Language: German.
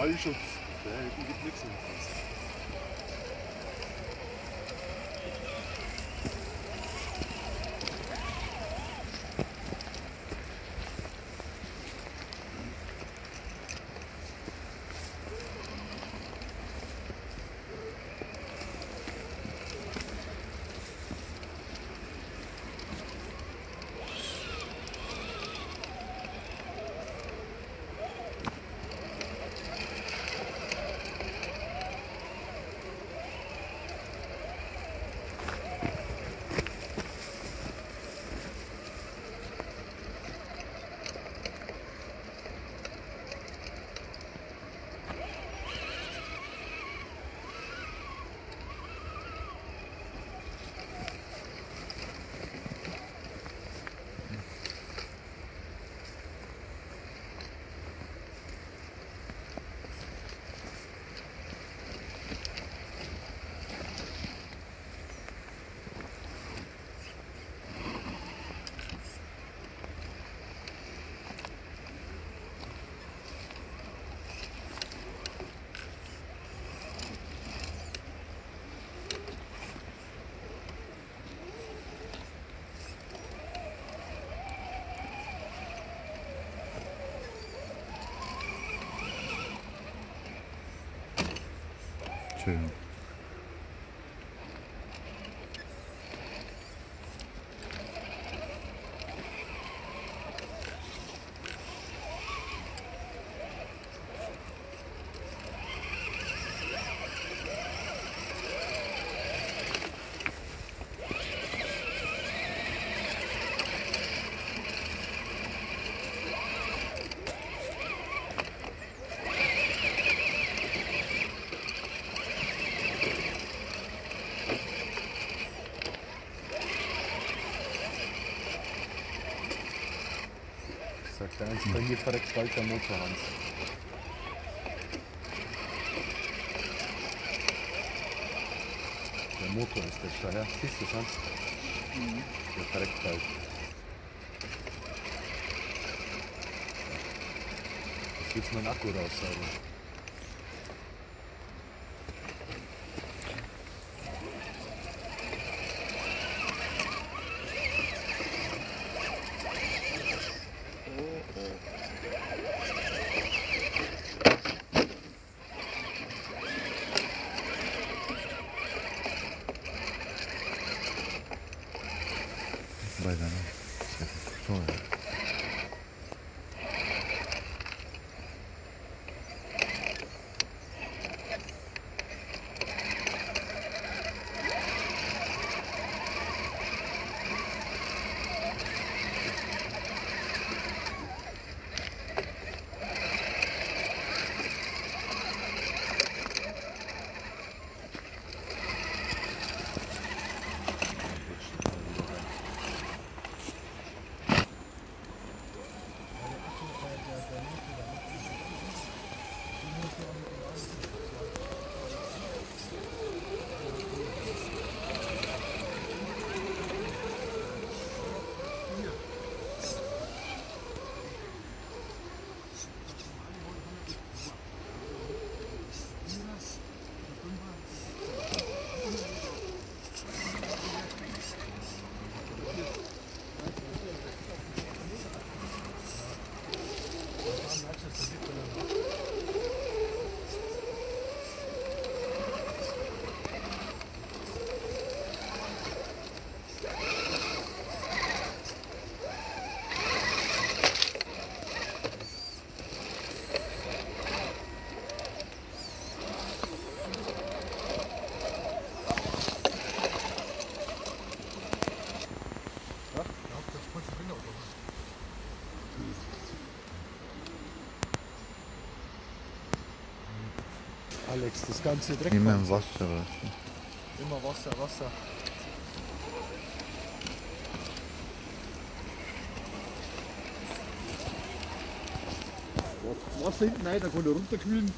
Der hinten gibt nichts mehr. 去 Sagt der eins, bei mir verreckt bald der Motor, Hans. Der Motor ist der Steuer. Siehst du, Hans? Der verreckt bald. Jetzt du meinen Akku raussaugen. Weiter, Mm-hmm. Alex, das ganze Dreck. Immer im Wasser. Immer Wasser, Wasser. Wasser hinten rein, da kann er runterkühlen.